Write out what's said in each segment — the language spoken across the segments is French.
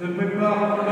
Se prépare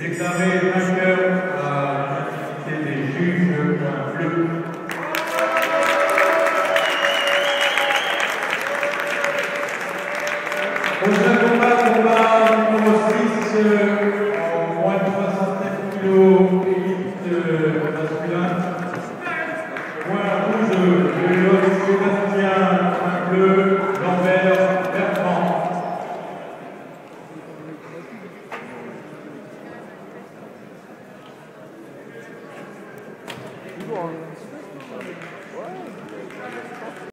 déclaré